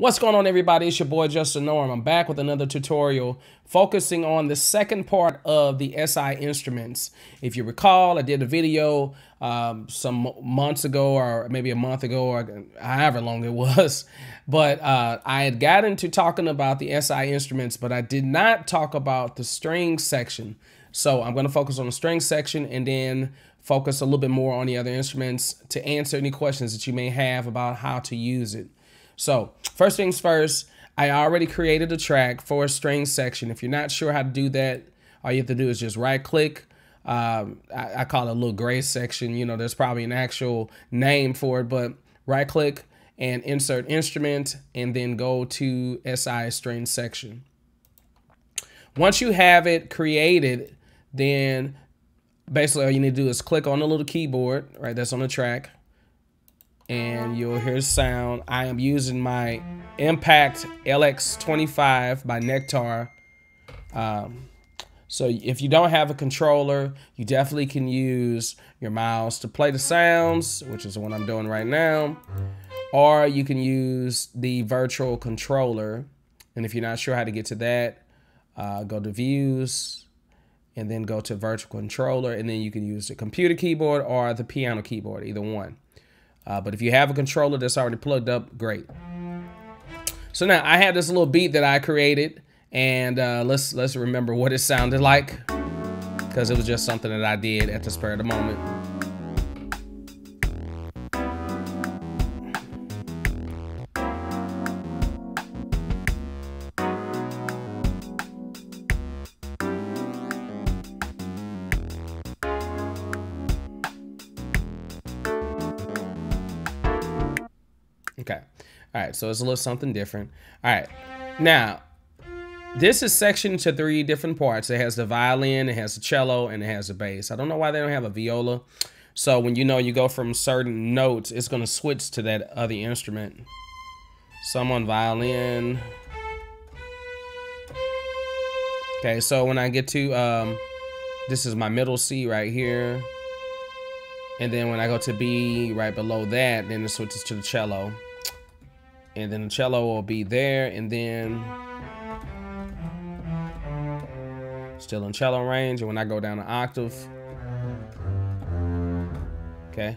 What's going on everybody? It's your boy JustDaNorm. I'm back with another tutorial focusing on the second part of the SI instruments. If you recall, I did a video um, some months ago or maybe a month ago or however long it was. But uh, I had gotten to talking about the SI instruments, but I did not talk about the string section. So I'm going to focus on the string section and then focus a little bit more on the other instruments to answer any questions that you may have about how to use it. So first things first, I already created a track for a string section. If you're not sure how to do that, all you have to do is just right click. Um, I, I, call it a little gray section. You know, there's probably an actual name for it, but right click and insert instrument and then go to SI string section. Once you have it created, then basically all you need to do is click on the little keyboard, right? That's on the track and you'll hear sound. I am using my Impact LX25 by Nektar. Um, so if you don't have a controller, you definitely can use your mouse to play the sounds, which is what I'm doing right now. Or you can use the virtual controller. And if you're not sure how to get to that, uh, go to views and then go to virtual controller. And then you can use the computer keyboard or the piano keyboard, either one. Uh, but if you have a controller that's already plugged up, great. So now I have this little beat that I created, and uh, let's let's remember what it sounded like, because it was just something that I did at the spur of the moment. Okay. All right. So it's a little something different. All right. Now, this is sectioned to three different parts. It has the violin, it has the cello, and it has the bass. I don't know why they don't have a viola. So when you know you go from certain notes, it's going to switch to that other instrument. Some on violin. Okay, so when I get to, um, this is my middle C right here. And then when I go to B right below that, then it switches to the cello and then the cello will be there and then still in cello range and when I go down an octave okay?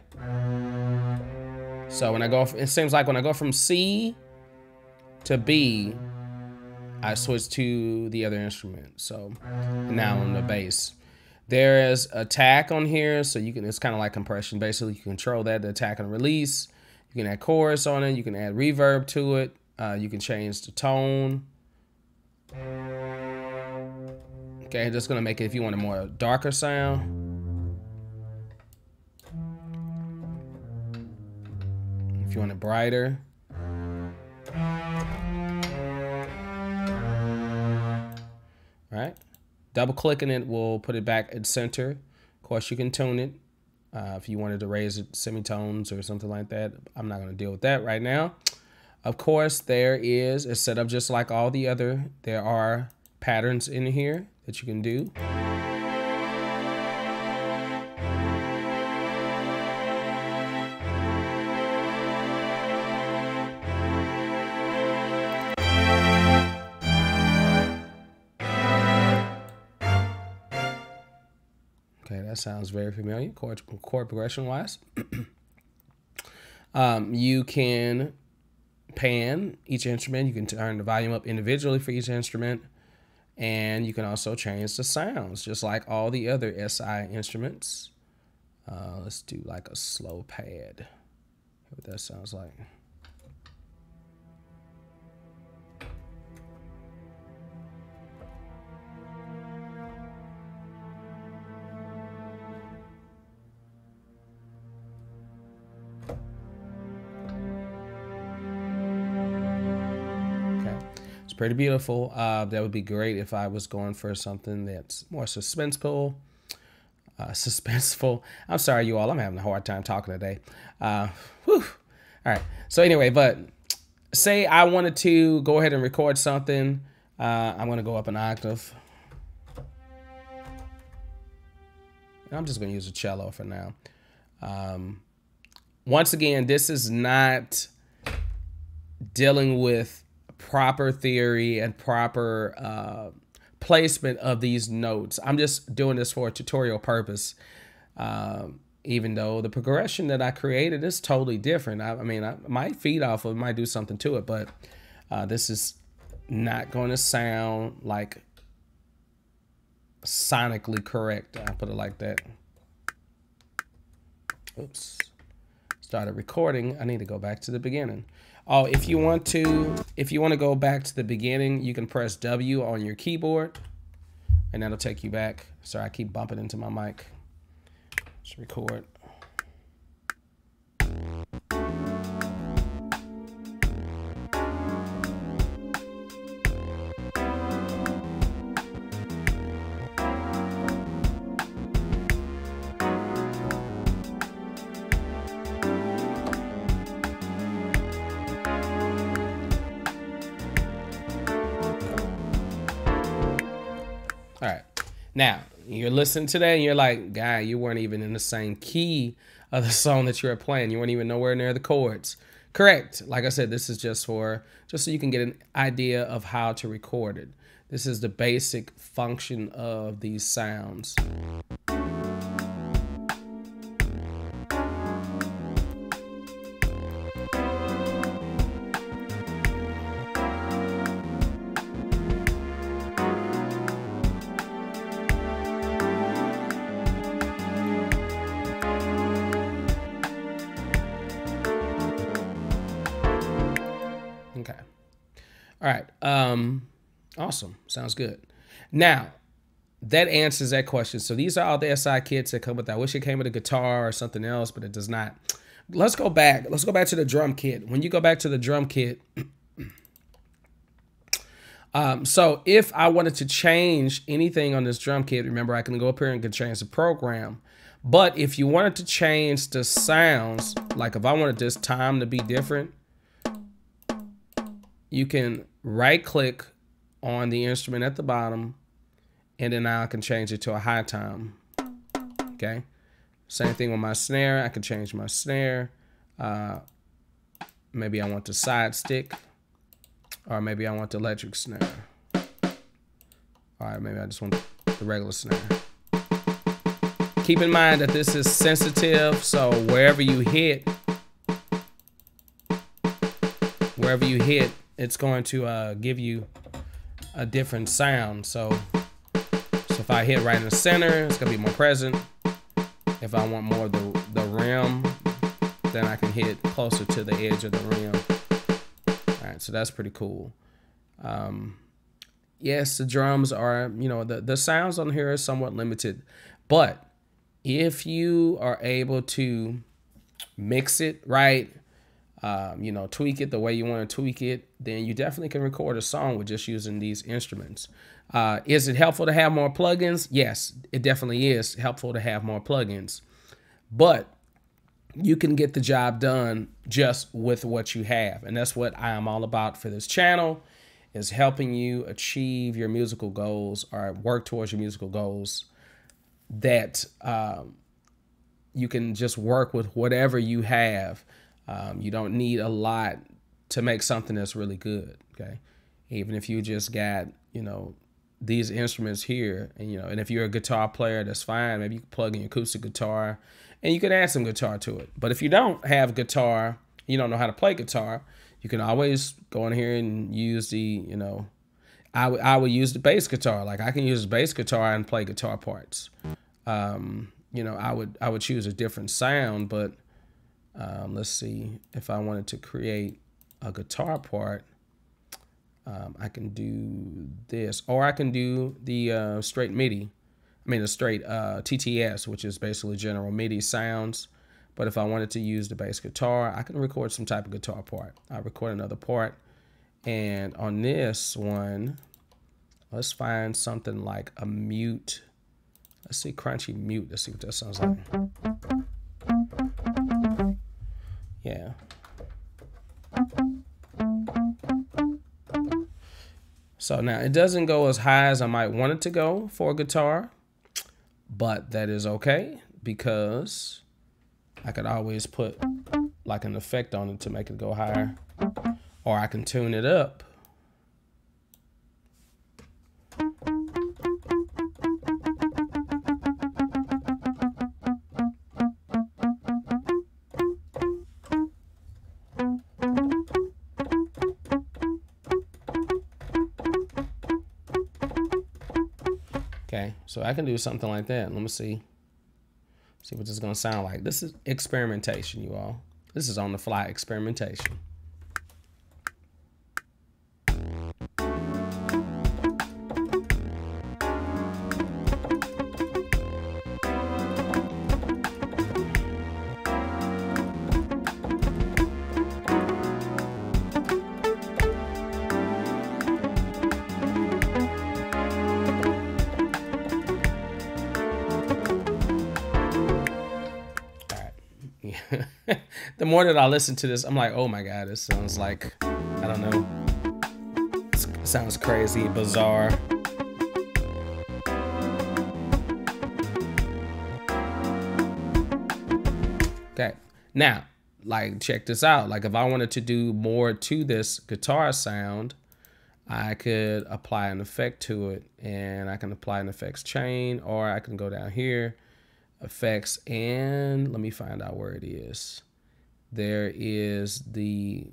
So when I go it seems like when I go from C to B I switch to the other instrument so now on the bass. There is attack on here so you can it's kind of like compression basically you control that the attack and release you can add chorus on it. You can add reverb to it. Uh, you can change the tone. Okay, just gonna make it if you want a more darker sound. If you want it brighter. Right? Double clicking it will put it back at center. Of course, you can tune it. Uh, if you wanted to raise semitones or something like that, I'm not going to deal with that right now. Of course, there is a setup just like all the other. There are patterns in here that you can do. That sounds very familiar, chord, chord progression wise. um, you can pan each instrument. You can turn the volume up individually for each instrument. And you can also change the sounds, just like all the other SI instruments. Uh, let's do like a slow pad. What that sounds like. Pretty beautiful. Uh, that would be great if I was going for something that's more suspenseful. Uh, suspenseful. I'm sorry, you all. I'm having a hard time talking today. Uh, whew. All right. So anyway, but say I wanted to go ahead and record something. Uh, I'm going to go up an octave. I'm just going to use a cello for now. Um, once again, this is not dealing with proper theory and proper uh, placement of these notes. I'm just doing this for a tutorial purpose. Um, even though the progression that I created is totally different. I, I mean, I might feed off of it, might do something to it, but uh, this is not going to sound like sonically correct. I'll put it like that. Oops. Started recording. I need to go back to the beginning. Oh, if you want to, if you want to go back to the beginning, you can press W on your keyboard and that'll take you back. Sorry, I keep bumping into my mic. Let's record. Now, you're listening to that and you're like, guy, you weren't even in the same key of the song that you were playing. You weren't even nowhere near the chords. Correct. Like I said, this is just for just so you can get an idea of how to record it. This is the basic function of these sounds. Um, awesome. Sounds good. Now, that answers that question. So these are all the SI kits that come with that. I wish it came with a guitar or something else, but it does not. Let's go back. Let's go back to the drum kit. When you go back to the drum kit, um, so if I wanted to change anything on this drum kit, remember I can go up here and can change the program. But if you wanted to change the sounds, like if I wanted this time to be different, you can right click on the instrument at the bottom and then I can change it to a high tom. Okay. Same thing with my snare. I can change my snare. Uh, maybe I want the side stick or maybe I want the electric snare. All right, maybe I just want the regular snare. Keep in mind that this is sensitive, so wherever you hit, wherever you hit, it's going to uh, give you a different sound. So, so if I hit right in the center, it's gonna be more present. If I want more the, the rim, then I can hit closer to the edge of the rim. All right, so that's pretty cool. Um, yes, the drums are, you know, the, the sounds on here are somewhat limited, but if you are able to mix it right, um, you know, tweak it the way you want to tweak it, then you definitely can record a song with just using these instruments. Uh, is it helpful to have more plugins? Yes, it definitely is helpful to have more plugins. But you can get the job done just with what you have. And that's what I am all about for this channel is helping you achieve your musical goals or work towards your musical goals that um, you can just work with whatever you have. Um, you don't need a lot to make something that's really good. Okay. Even if you just got, you know, these instruments here and, you know, and if you're a guitar player, that's fine. Maybe you can plug in your acoustic guitar and you can add some guitar to it. But if you don't have guitar, you don't know how to play guitar, you can always go in here and use the, you know, I, I would use the bass guitar. Like I can use bass guitar and play guitar parts. Um, you know, I would I would choose a different sound, but um, let's see if I wanted to create a guitar part, um, I can do this, or I can do the uh, straight MIDI. I mean, the straight uh, TTS, which is basically general MIDI sounds. But if I wanted to use the bass guitar, I can record some type of guitar part. I record another part. And on this one, let's find something like a mute. Let's see, crunchy mute. Let's see what that sounds like. Yeah. So now it doesn't go as high as I might want it to go for a guitar, but that is okay because I could always put like an effect on it to make it go higher or I can tune it up. So I can do something like that. Let me see. See what this is going to sound like. This is experimentation, you all. This is on the fly experimentation. The more that I listen to this, I'm like, oh my god, this sounds like I don't know. Sounds crazy, bizarre. Okay, now, like, check this out. Like, if I wanted to do more to this guitar sound, I could apply an effect to it, and I can apply an effects chain, or I can go down here effects and let me find out where it is. There is the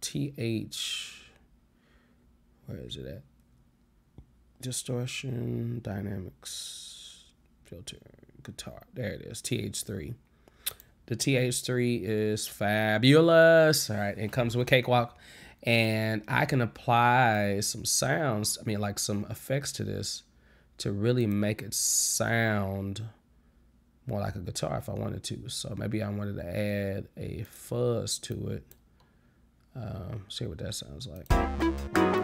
TH, where is it at? Distortion, dynamics, filter, guitar. There it is, TH3. The TH3 is fabulous. All right, it comes with Cakewalk. And I can apply some sounds, I mean, like some effects to this to really make it sound more like a guitar if I wanted to. So maybe I wanted to add a fuzz to it. Um, see what that sounds like.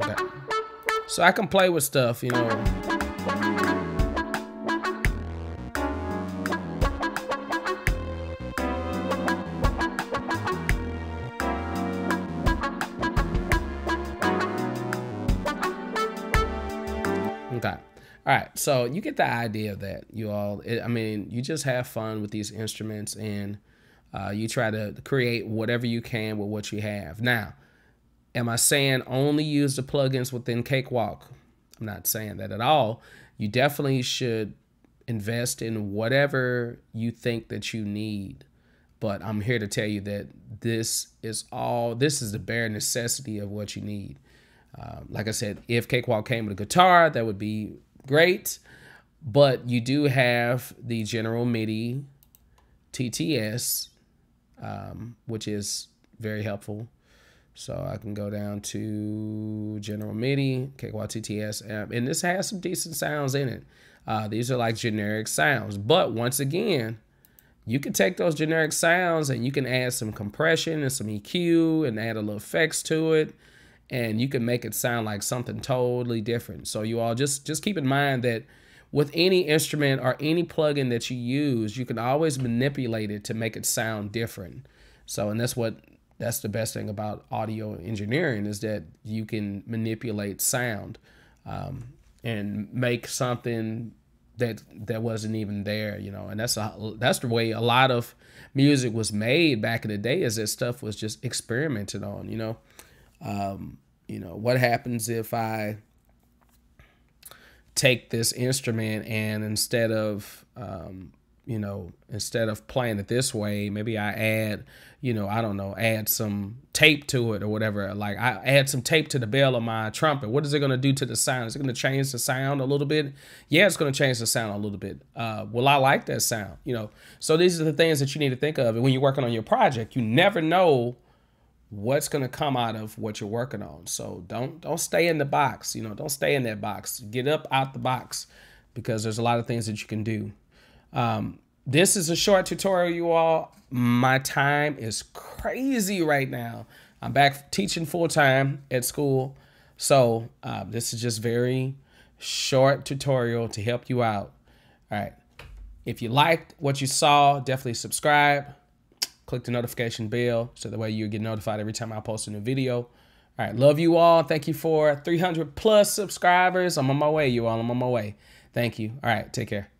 Okay. So I can play with stuff, you know. Okay. All right. So you get the idea of that, you all. It, I mean, you just have fun with these instruments and uh, you try to create whatever you can with what you have. Now, am I saying only use the plugins within Cakewalk? I'm not saying that at all. You definitely should invest in whatever you think that you need. But I'm here to tell you that this is all, this is the bare necessity of what you need. Um, like I said, if Cakewalk came with a guitar, that would be great. But you do have the General MIDI TTS, um, which is very helpful. So I can go down to General MIDI, Cakewalk TTS, and this has some decent sounds in it. Uh, these are like generic sounds. But once again, you can take those generic sounds and you can add some compression and some EQ and add a little effects to it and you can make it sound like something totally different. So you all just just keep in mind that with any instrument or any plugin that you use, you can always manipulate it to make it sound different. So and that's what that's the best thing about audio engineering is that you can manipulate sound um, and make something that that wasn't even there, you know. And that's a, that's the way a lot of music was made back in the day. Is that stuff was just experimented on, you know. Um, you know, what happens if I take this instrument and instead of um, you know, instead of playing it this way, maybe I add, you know, I don't know, add some tape to it or whatever. Like I add some tape to the bell of my trumpet. What is it going to do to the sound? Is it going to change the sound a little bit? Yeah, it's going to change the sound a little bit. Uh, I like that sound? You know, so these are the things that you need to think of. And when you're working on your project, you never know what's going to come out of what you're working on. So don't don't stay in the box. You know, don't stay in that box. Get up out the box because there's a lot of things that you can do. Um, this is a short tutorial, you all. My time is crazy right now. I'm back teaching full time at school. So uh, this is just very short tutorial to help you out. All right. If you liked what you saw, definitely subscribe. Click the notification bell so that way you get notified every time I post a new video. All right. Love you all. Thank you for 300 plus subscribers. I'm on my way, you all. I'm on my way. Thank you. All right. Take care.